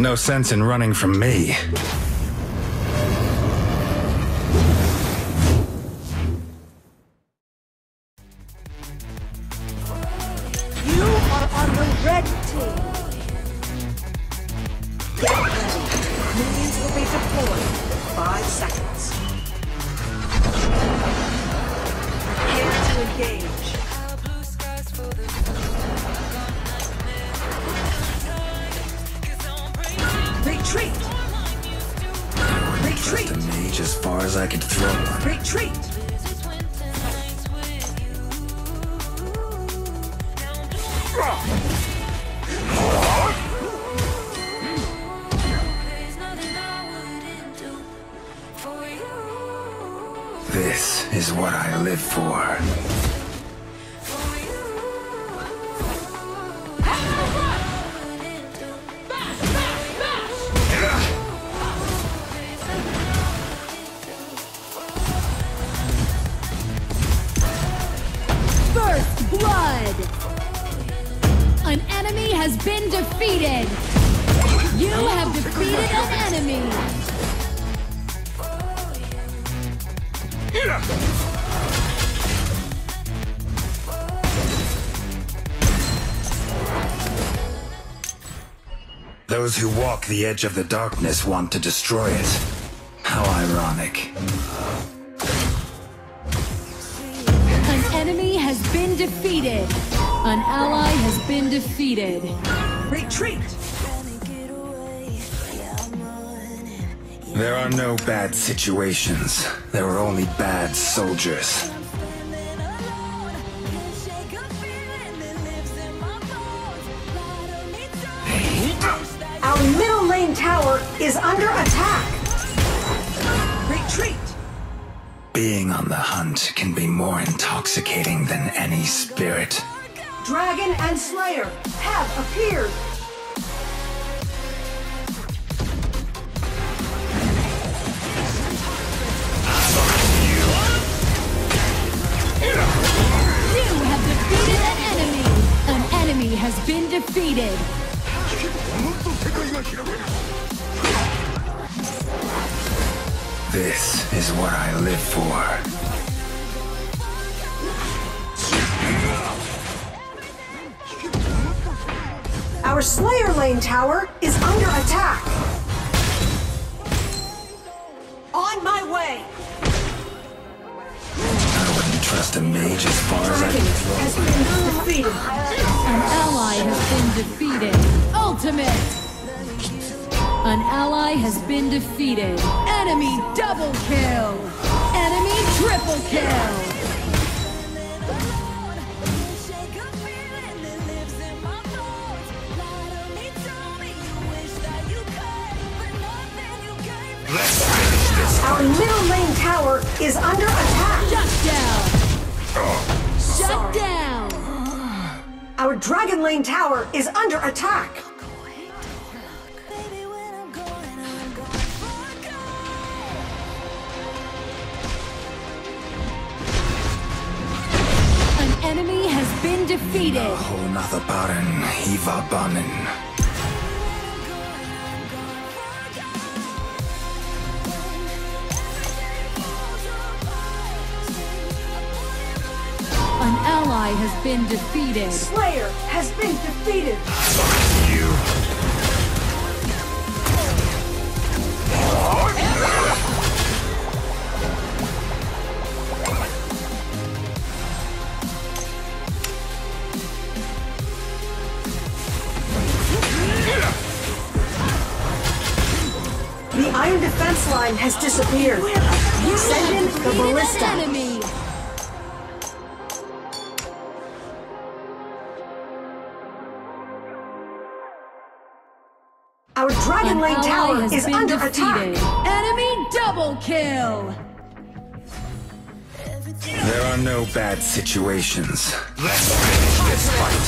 No sense in running from me. Retreat! as far as I could throw one. Retreat! This is what I live for. Has been defeated! You have defeated an enemy! Those who walk the edge of the darkness want to destroy it. How ironic. An enemy has been defeated! An ally has been defeated! Retreat! There are no bad situations. There are only bad soldiers. Our middle lane tower is under attack. Retreat! Being on the hunt can be more intoxicating than any spirit. Dragon and Slayer have appeared. You have defeated an enemy! An enemy has been defeated! This is what I live for. Our Slayer lane tower is under attack. On my way. I wouldn't trust a mage as far as I can throw has been defeated. An ally has been defeated. Ultimate! An ally has been defeated. Enemy double kill! Enemy triple kill! Our middle lane tower is under attack. Shut down! Shut down! Our Dragon lane tower is under attack. An enemy has been defeated. Honathabaren, Hiva Banin. An ally has been defeated. Slayer has been defeated. The iron defense line has disappeared. Send in the ballista. Dragon lane tower is been under defeated. attack. Enemy double kill. There are no bad situations. Let's finish this fight.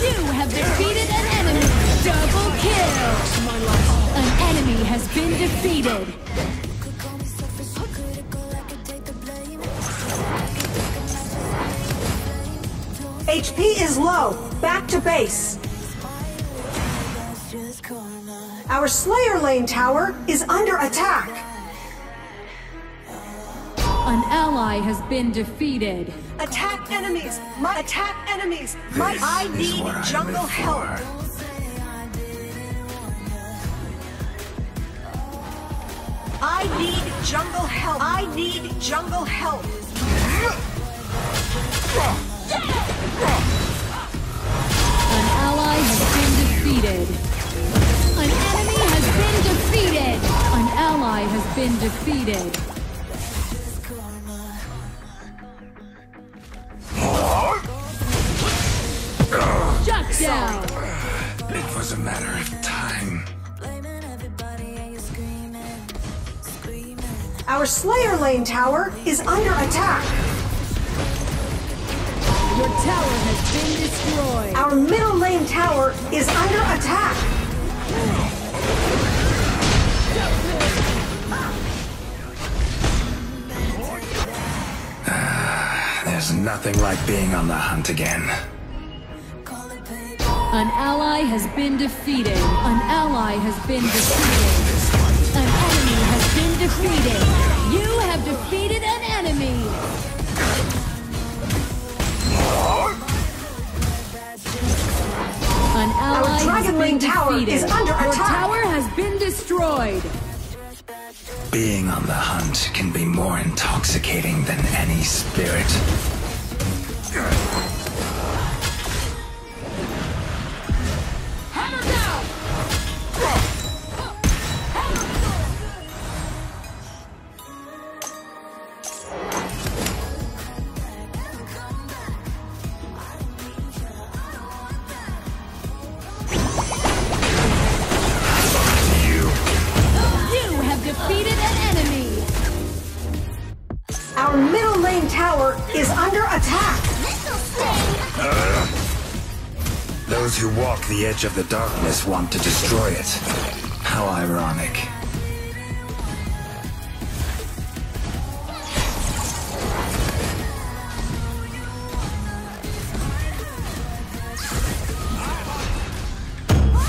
You have defeated an enemy. Double kill. An enemy has been defeated. HP is low. Back to base. Our Slayer Lane tower is under attack. An ally has been defeated. Attack enemies! My attack enemies! My This I need jungle live help. I need jungle help. I need jungle help. An ally has been defeated. An enemy has been defeated. An ally has been defeated. Shut down. It was a matter of time. Our Slayer Lane tower is under attack. Your tower has been destroyed. Our middle lane tower is under attack. There's nothing like being on the hunt again. An ally has been defeated. An ally has been defeated. An enemy has been defeated. You have defeated an enemy. An ally has Dragon been Lane tower defeated. is under Your attack. tower has been destroyed. Being on the hunt can be more intoxicating than any spirit. Those who walk the edge of the darkness want to destroy it. How ironic.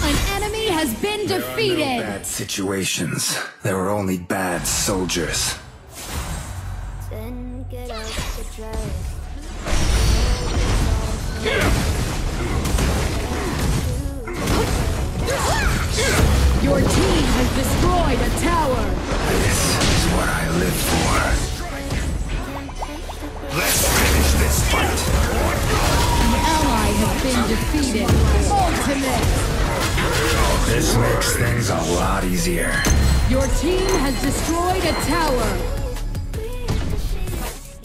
An enemy has been No defeated. bad situations. There were only bad soldiers. Destroyed a tower. This is what I live for. Let's finish this fight. An ally has been defeated. Ultimate. This makes things a lot easier. Your team has destroyed a tower.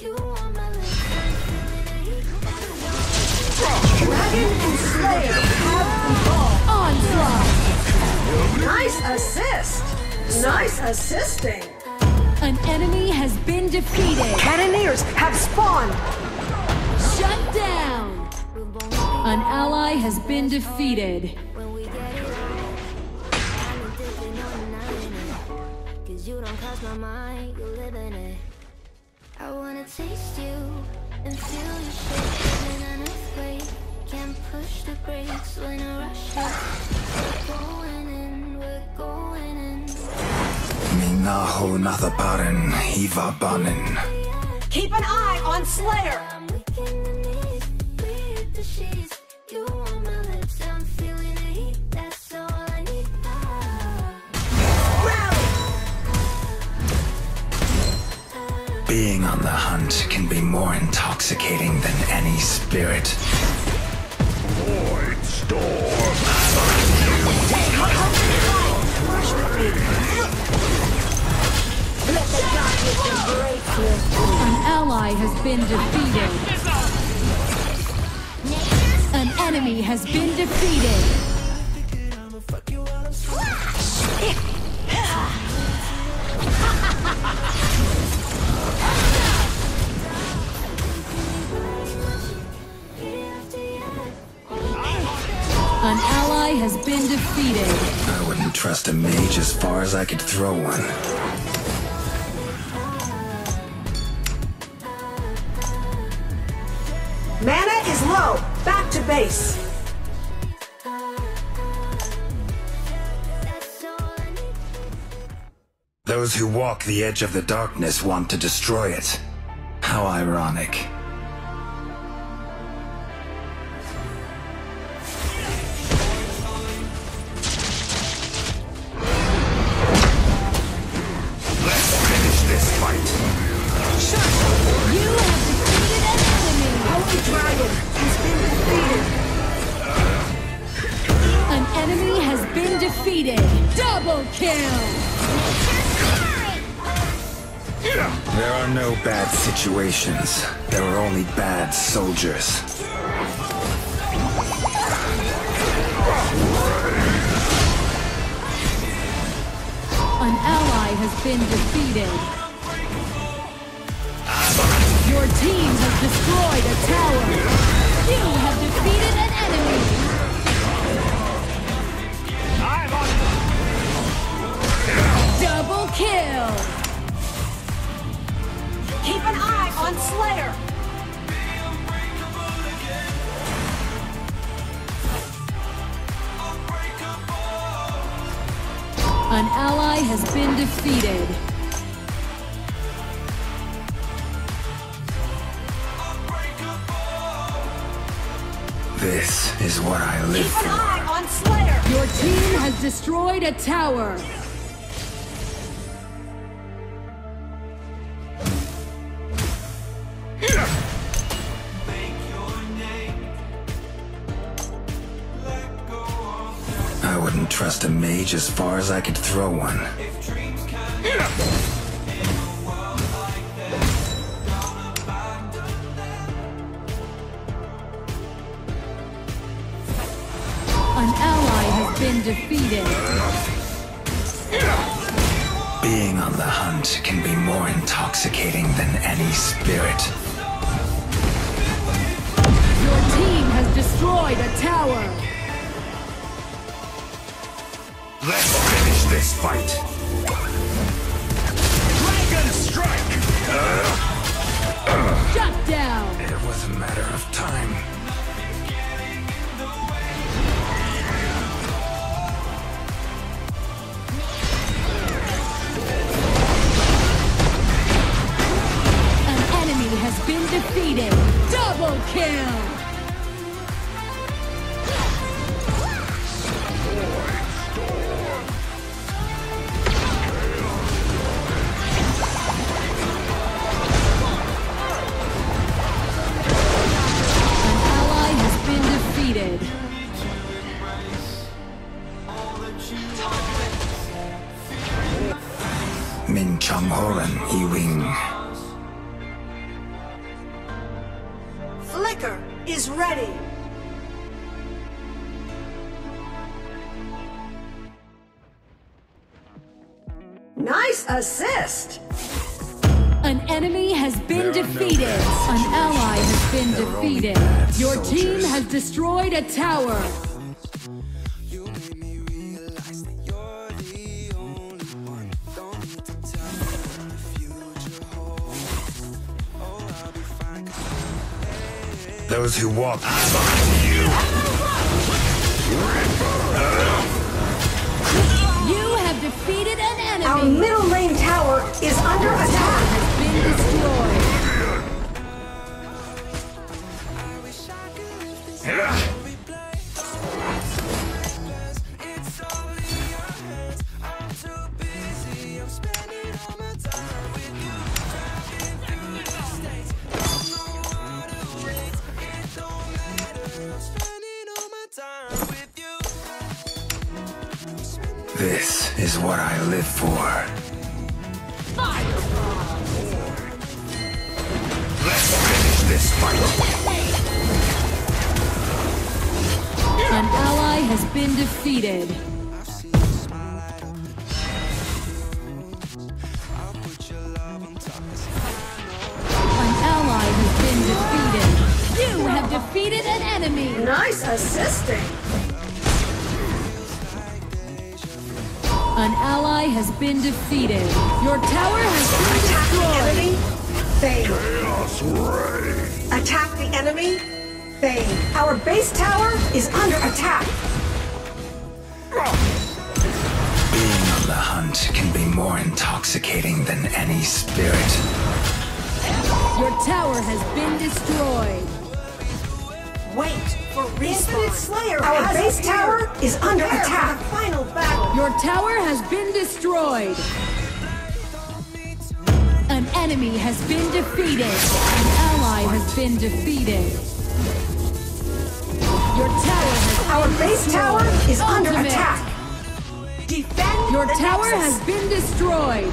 You want my lips, Dragon and Slayer have evolved. Onslaught. Nice assist. Nice assisting. An enemy has been defeated. Cannoneers have spawned. Shut down. An ally has been defeated. when we get it on. I'm addicted, no denying it. Cause you don't cross my mind, you live in it. I wanna taste you and feel you shake in an earthquake. Can't push the brakes when I rush you. We're going in, we're going in. Minaho nathaparin hiva banin. Keep an eye on Slayer. I'm weak in the knees, we hit the sheets. You on my lips, I'm feeling the heat. That's all I need. Being on the hunt can be more intoxicating than any spirit. Void storm. An ally has been defeated. An enemy has been defeated. An ally has been defeated. I wouldn't trust a mage as far as I could throw one. Those who walk the edge of the darkness want to destroy it. How ironic. Situations. There are only bad soldiers. An ally has been defeated. Your team has destroyed a tower. You have defeated an enemy. Double kill. Keep an eye on Slayer. An ally has been defeated. This is what I live Keep an for. eye on Slayer. Your team has destroyed a tower. Mage as far as I could throw one. An ally has been defeated. Being on the hunt can be more intoxicating than any spirit. Your team has destroyed a tower. Let's finish this fight. Dragon strike! Shut down. It was a matter of time. An enemy has been defeated. Double kill. Defeated. An ally has been There are only defeated. Your team has destroyed a tower. Those who walk. Behind you. You have defeated an enemy. Our middle lane tower is under attack. has been destroyed. This is what I live for. Let's finish this fight. An ally has been defeated. An ally has been defeated. You have defeated an enemy. Nice assisting. An ally has been defeated. Your tower has been Attack the destroyed. enemy. Fade. Attack the enemy. Fade. Our base tower is under attack. Being on the The hunt can be more intoxicating than any spirit. Your tower has been destroyed. Wait for respawn. Infinite Slayer Our base appeared. tower is under Prepare attack. For the final battle. Your tower has been destroyed. An enemy has been defeated. An ally has been defeated. Your tower has Our base tower is Ultimate. under attack. Defend Your the tower Nexus. has been destroyed.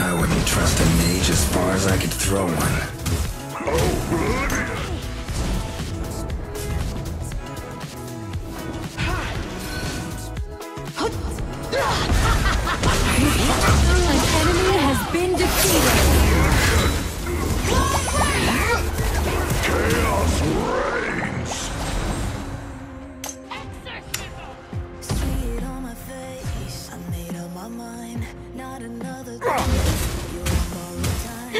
I wouldn't trust a mage as far as I could throw one. Oh, good. An enemy has been defeated. Made up my mind. Not another day. You want borrowed time.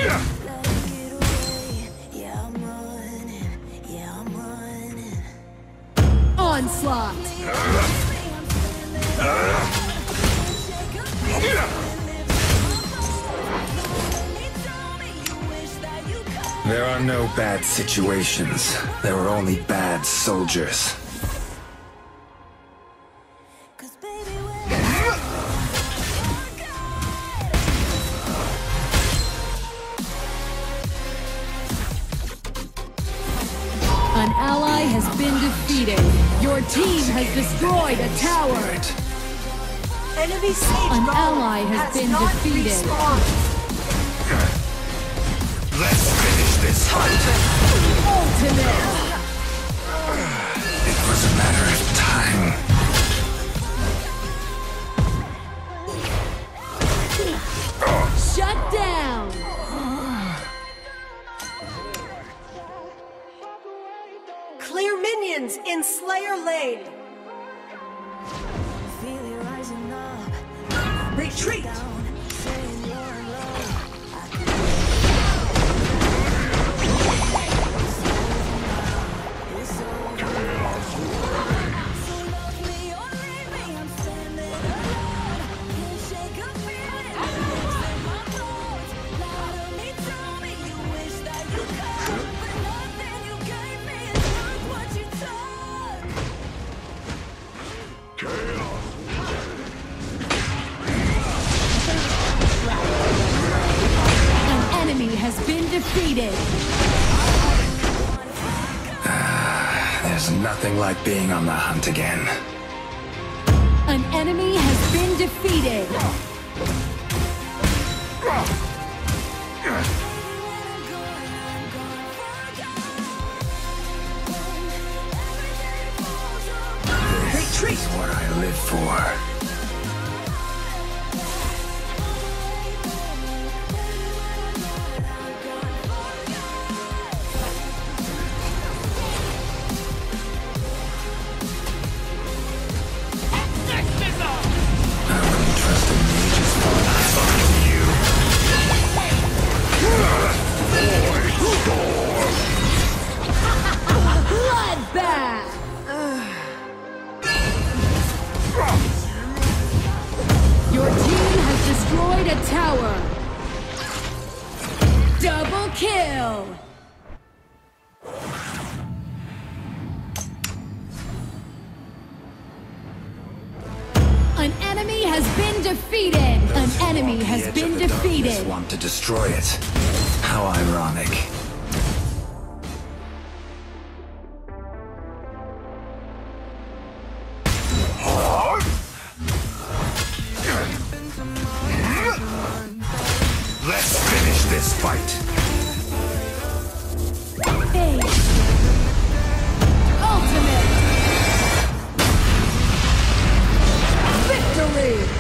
Let it get away. Yeah, I'm running. Yeah, I'm running. Onslaught. There are no bad situations. There are only bad soldiers. An ally has been defeated. Your team has destroyed a tower. Enemy Sage An ally has been not defeated. respawned. Let's finish this fight. Ultimate. It was a matter in Slayer Lane. Retreat. There's nothing like being on the hunt again. An enemy has been defeated. Retreat is what I live for. to destroy it. How ironic. Let's finish this fight. Ultimate. Victory!